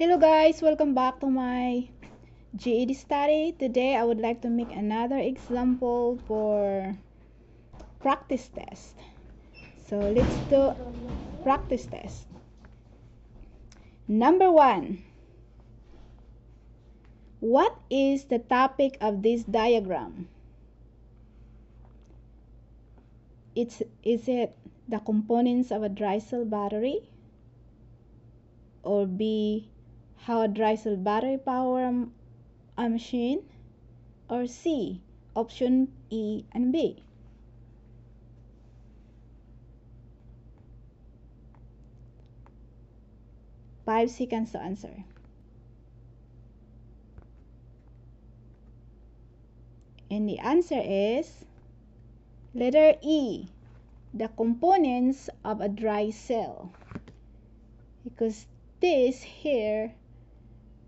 Hello guys, welcome back to my GED study. Today I would like to make another example for practice test. So let's do practice test. Number one. What is the topic of this diagram? It's, is it the components of a dry cell battery? Or B, how a dry cell battery power a machine? Or C, option E and B? Five seconds to answer. And the answer is letter E, the components of a dry cell. Because this here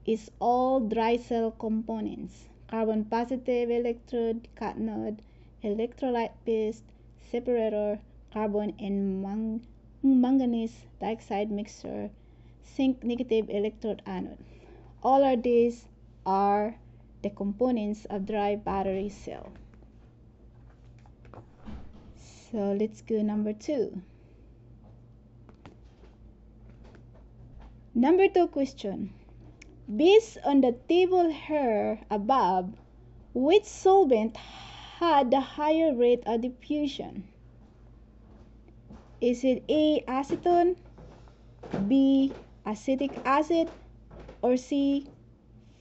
is all dry cell components. Carbon positive electrode, cathode, electrolyte paste, separator, carbon and mang manganese dioxide mixture, zinc negative electrode anode. All of these are the components of dry battery cell. So let's go number two. Number two question. Based on the table here above, which solvent had the higher rate of diffusion? Is it A. Acetone, B. Acetic acid, or C.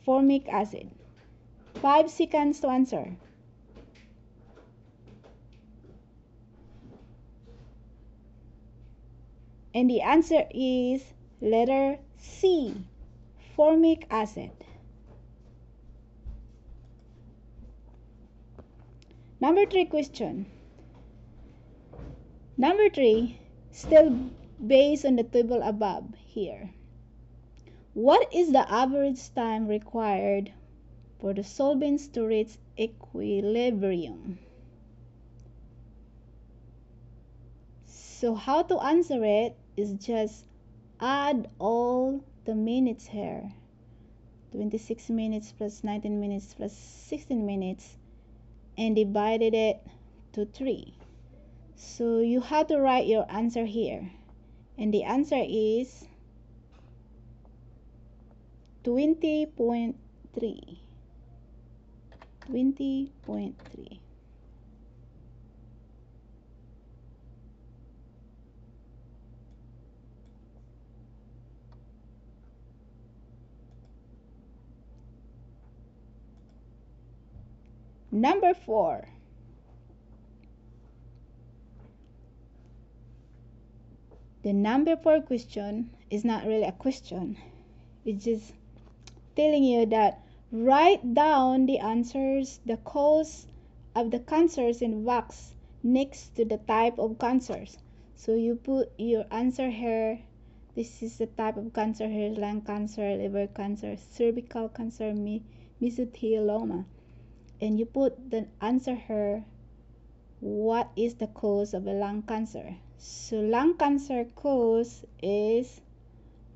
Formic acid? 5 seconds to answer. And the answer is letter C, formic acid. Number 3 question. Number 3, still based on the table above here. What is the average time required for the solvents to reach equilibrium. So how to answer it is just add all the minutes here. 26 minutes plus 19 minutes plus 16 minutes and divided it to 3. So you have to write your answer here. And the answer is 20.3. 20.3. Number four. The number four question is not really a question. It's just telling you that Write down the answers, the cause of the cancers in box next to the type of cancers. So you put your answer here. This is the type of cancer here, lung cancer, liver cancer, cervical cancer, mesothelioma. And you put the answer here, what is the cause of a lung cancer? So lung cancer cause is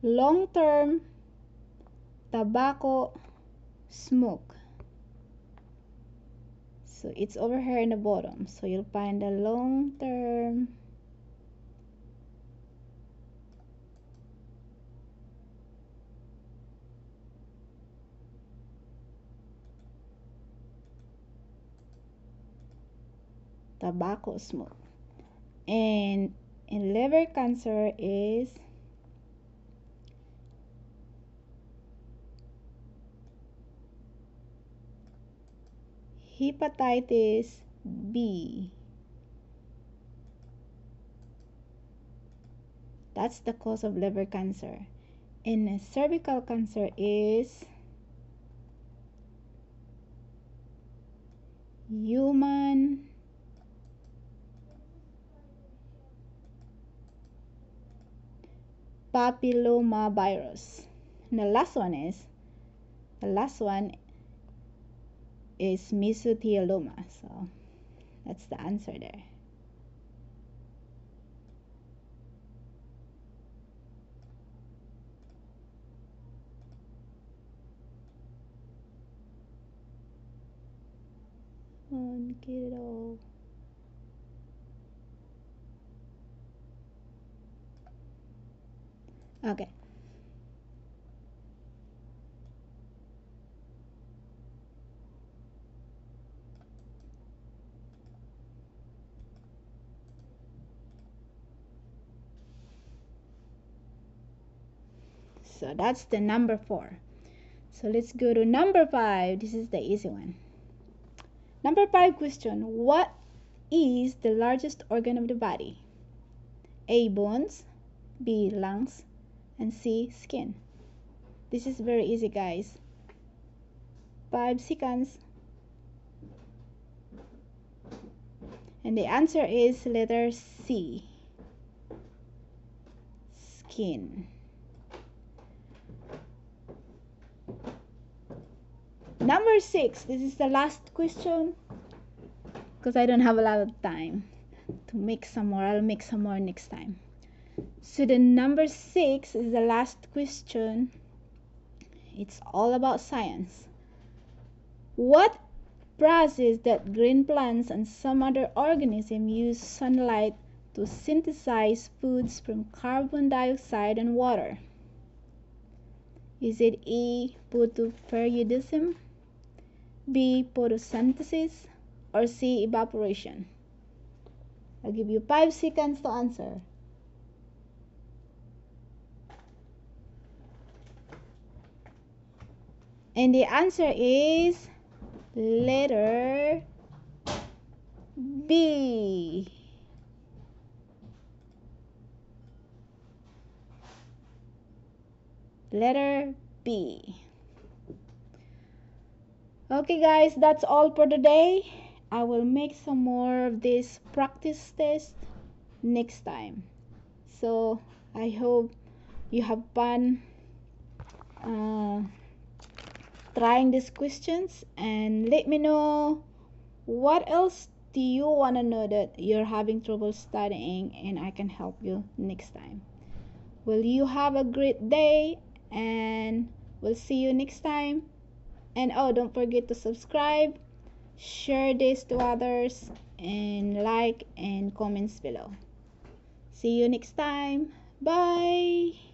long-term tobacco smoke so it's over here in the bottom so you'll find the long tobacco smoke and in liver cancer is hepatitis B. That's the cause of liver cancer. And cervical cancer is human papillomavirus. And the last one is, the last one is mesothelioma. So that's the answer there. One, get it all. Okay. So that's the number four. So let's go to number five. This is the easy one. Number five question. What is the largest organ of the body? A. Bones. B. Lungs. And C. Skin. This is very easy guys. Five seconds. And the answer is letter C. Skin. Number six, this is the last question because I don't have a lot of time to make some more. I'll make some more next time. So the number six is the last question. It's all about science. What process that green plants and some other organisms use sunlight to synthesize foods from carbon dioxide and water? Is it E. photoperiodism? B. Photosynthesis or C. Evaporation? I'll give you five seconds to answer. And the answer is letter B. Letter B. Okay guys that's all for today i will make some more of this practice test next time. So i hope you have fun uh, trying these questions and let me know what else do you want to know that you're having trouble studying and i can help you next time. Will you have a great day and we'll see you next time. And oh don't forget to subscribe share this to others and like and comments below. See you next time. Bye